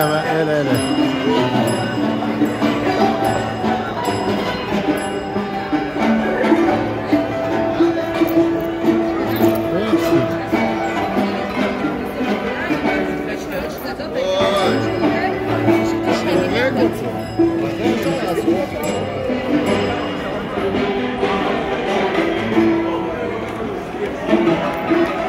Ja, maar, eh, nee, nee, nee. Thank.